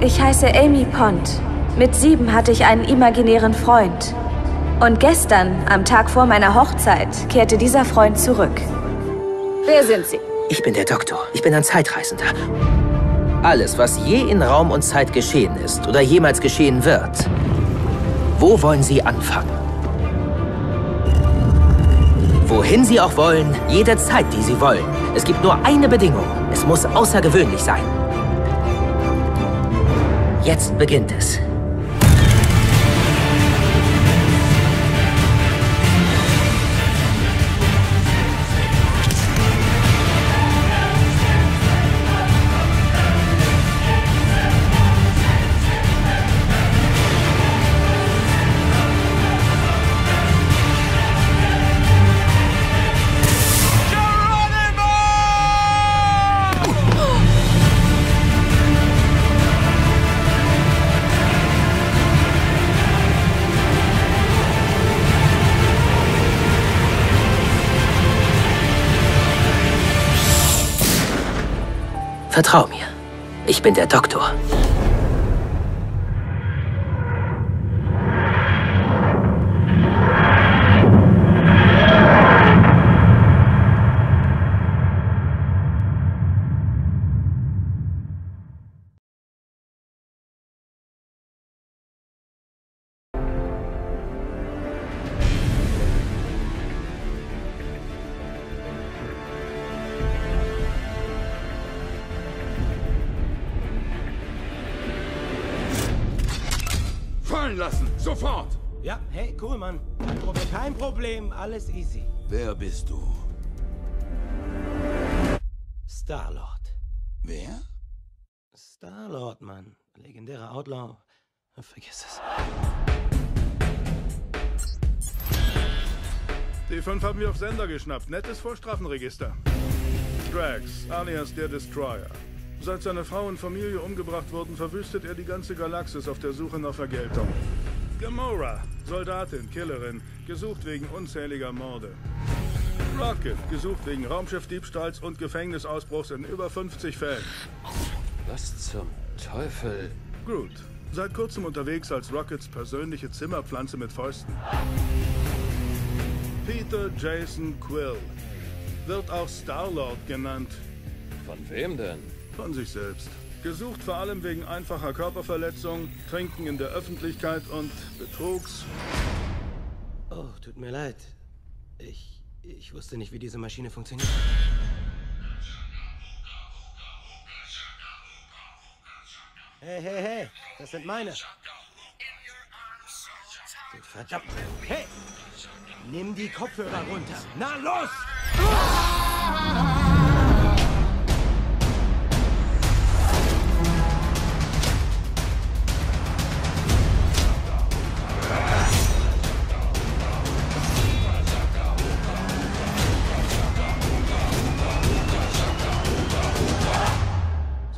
heiße Amy Pond. Mit sieben hatte ich einen imaginären Freund. Und gestern, am Tag vor meiner Hochzeit, kehrte dieser Freund zurück. Wer sind Sie? Ich bin der Doktor. Ich bin ein Zeitreisender. Alles, was je in Raum und Zeit geschehen ist oder jemals geschehen wird. Wo wollen Sie anfangen? Wohin Sie auch wollen, jede Zeit, die Sie wollen. Es gibt nur eine Bedingung. Es muss außergewöhnlich sein. Jetzt beginnt es. Vertrau mir. Ich bin der Doktor. Lassen! Sofort! Ja, hey, cool, Mann. Kein Problem, kein Problem, alles easy. Wer bist du? Starlord. Wer? Starlord, Mann. Legendärer Outlaw. Vergiss es. Die fünf haben wir auf Sender geschnappt. Nettes Vorstrafenregister. Drax, alias der Destroyer. Seit seine Frau und Familie umgebracht wurden, verwüstet er die ganze Galaxis auf der Suche nach Vergeltung. Gamora, Soldatin, Killerin, gesucht wegen unzähliger Morde. Rocket, gesucht wegen Raumschiffdiebstahls und Gefängnisausbruchs in über 50 Fällen. Was zum Teufel? Groot, seit kurzem unterwegs als Rockets persönliche Zimmerpflanze mit Fäusten. Peter Jason Quill, wird auch Star-Lord genannt, Von wem denn? Von sich selbst. Gesucht vor allem wegen einfacher Körperverletzung, Trinken in der Öffentlichkeit und Betrugs. Oh, tut mir leid. Ich, ich wusste nicht, wie diese Maschine funktioniert. Hey, hey, hey, das sind meine. Du Verdammt. Hey, nimm die Kopfhörer runter. Na los!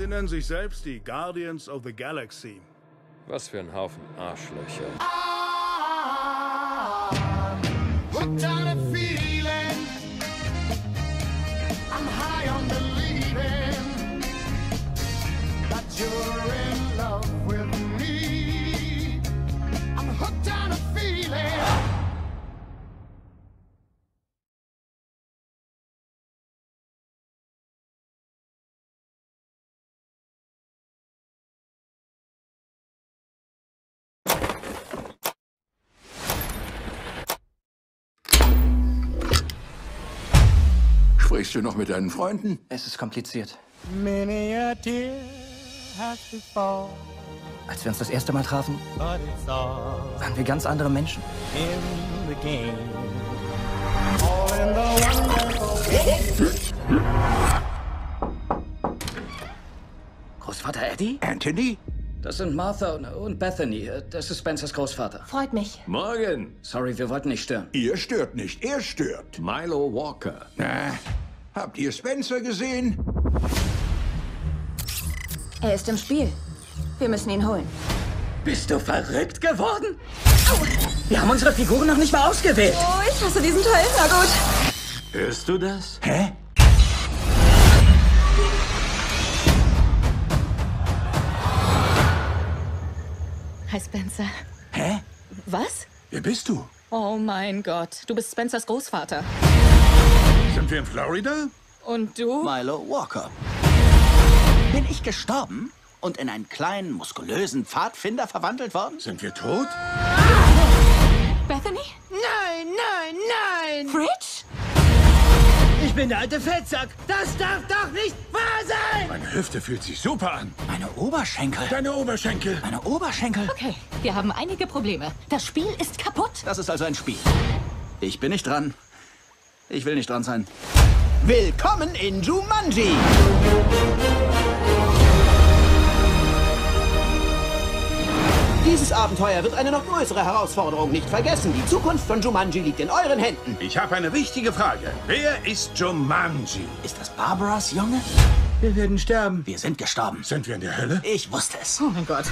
Sie nennen sich selbst die Guardians of the Galaxy. Was für ein Haufen Arschlöcher. Hooked on a feeling. I'm high on believing that you're in love with me. I'm hooked on a feeling. Sprichst du noch mit deinen Freunden? Es ist kompliziert. Many a tear has to fall, Als wir uns das erste Mal trafen, waren wir ganz andere Menschen. in the game. All in the wonderful Großvater Eddie? Anthony? Das sind Martha und- Bethany. Das ist Spencers Großvater. Freut mich. Morgen! Sorry, wir wollten nicht stören. Ihr stört nicht, er stört. Milo Walker. Na, habt ihr Spencer gesehen? Er ist im Spiel. Wir müssen ihn holen. Bist du verrückt geworden? Wir haben unsere Figuren noch nicht mal ausgewählt. Oh, ich hasse diesen Teil. Na gut. Hörst du das? Hä? Hi, Spencer. Hä? Was? Wer bist du? Oh mein Gott, du bist Spencers Großvater. Sind wir in Florida? Und du? Milo Walker. Bin ich gestorben und in einen kleinen, muskulösen Pfadfinder verwandelt worden? Sind wir tot? Bethany? Nein, nein, nein! Fridge? Ich bin der alte Fettsack. Das darf doch nicht wahr sein! Meine Hüfte fühlt sich super an. Meine Oberschenkel. Deine Oberschenkel. Meine Oberschenkel. Okay, wir haben einige Probleme. Das Spiel ist kaputt. Das ist also ein Spiel. Ich bin nicht dran. Ich will nicht dran sein. Willkommen in Jumanji! Dieses Abenteuer wird eine noch größere Herausforderung. Nicht vergessen, die Zukunft von Jumanji liegt in euren Händen. Ich habe eine wichtige Frage. Wer ist Jumanji? Ist das Barbaras Junge? Wir werden sterben. Wir sind gestorben. Sind wir in der Hölle? Ich wusste es. Oh mein Gott.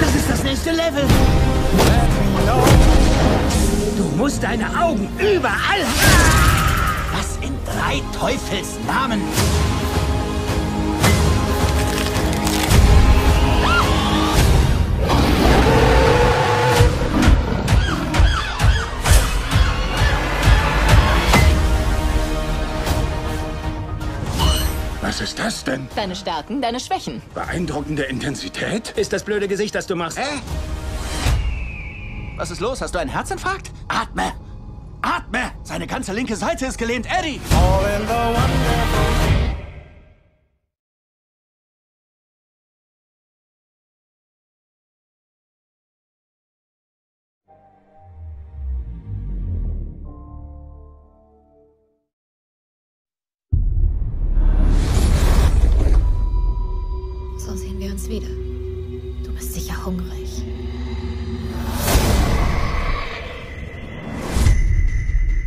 Das ist das nächste Level. Musst deine Augen überall. Was in drei Teufels Namen? Was ist das denn? Deine Stärken, deine Schwächen. Beeindruckende Intensität? Ist das blöde Gesicht, das du machst? Hä? Was ist los? Hast du einen Herzinfarkt? Atme! Atme! Seine ganze linke Seite ist gelähmt, Eddie! So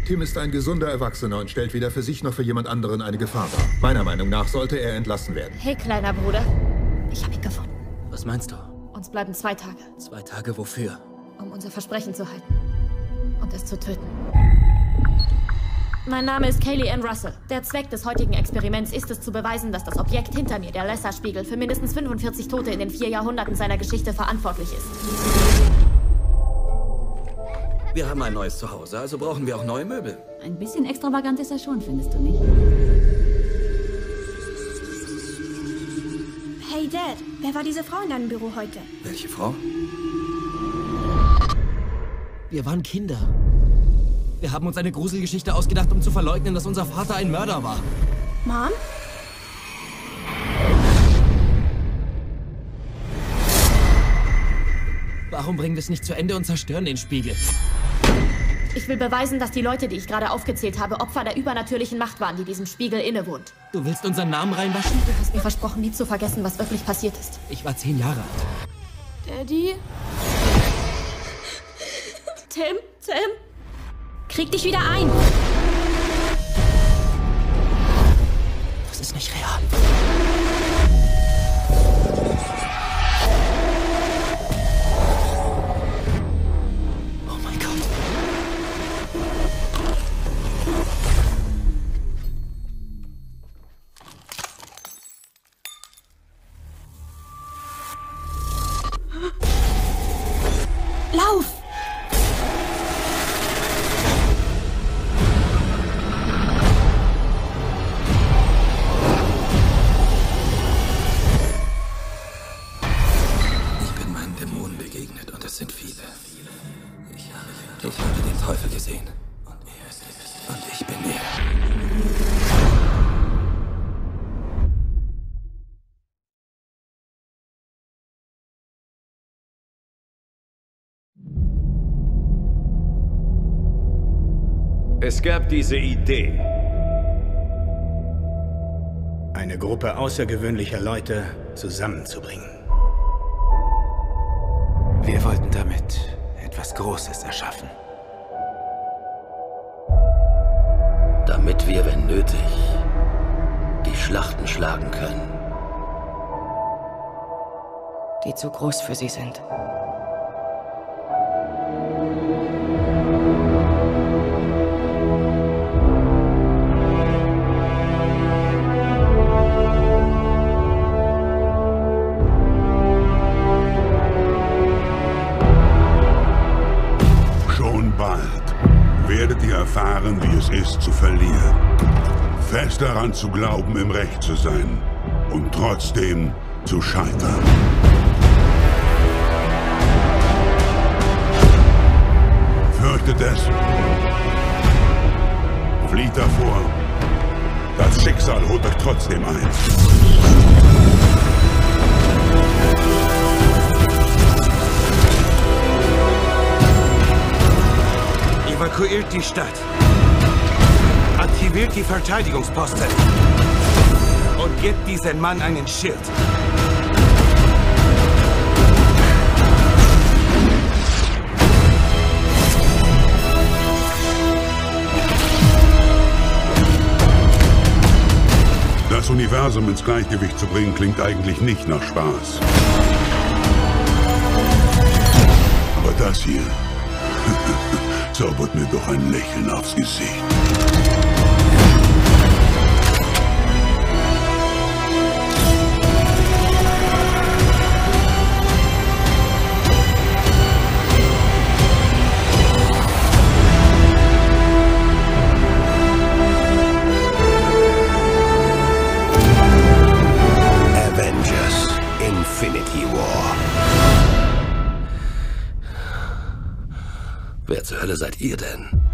Tim ist ein gesunder Erwachsener und stellt weder für sich noch für jemand anderen eine Gefahr dar. Meiner Meinung nach sollte er entlassen werden. Hey, kleiner Bruder. Ich habe ihn gefunden. Was meinst du? Uns bleiben zwei Tage, Zwei Tage wofür? um unser Versprechen zu halten. Und es zu töten. Mein Name ist Kaylee Ann Russell. Der Zweck des heutigen Experiments ist es zu beweisen, dass das Objekt hinter mir, der Lesser-Spiegel, für mindestens 45 Tote in den vier Jahrhunderten seiner Geschichte verantwortlich ist. Wir haben ein neues Zuhause, also brauchen wir auch neue Möbel. Ein bisschen extravagant ist er schon, findest du nicht? Hey Dad, wer war diese Frau in deinem Büro heute? Welche Frau? Wir waren Kinder. Wir haben uns eine Gruselgeschichte ausgedacht, um zu verleugnen, dass unser Vater ein Mörder war. Mom? Warum bringen wir es nicht zu Ende und zerstören den Spiegel? Ich will beweisen, dass die Leute, die ich gerade aufgezählt habe, Opfer der übernatürlichen Macht waren, die diesem Spiegel innewohnt. Du willst unseren Namen reinwaschen? Du hast mir versprochen, nie zu vergessen, was wirklich passiert ist. Ich war zehn Jahre alt. Daddy? Tim? Tim? Krieg dich wieder ein! Das ist nicht real. Lauf! Es gab diese Idee. Eine Gruppe außergewöhnlicher Leute zusammenzubringen. Wir wollten damit etwas Großes erschaffen. Damit wir, wenn nötig, die Schlachten schlagen können. Die zu groß für sie sind. Es ist zu verlieren. Fest daran zu glauben, im Recht zu sein und trotzdem zu scheitern. Fürchtet es. Flieht davor. Das Schicksal holt euch trotzdem ein. Evakuiert die Stadt. Aktiviert die Verteidigungsposten. Und gebt diesem Mann einen Schild. Das Universum ins Gleichgewicht zu bringen, klingt eigentlich nicht nach Spaß. Aber das hier zaubert mir doch ein Lächeln aufs Gesicht. Zur Hölle seid ihr denn?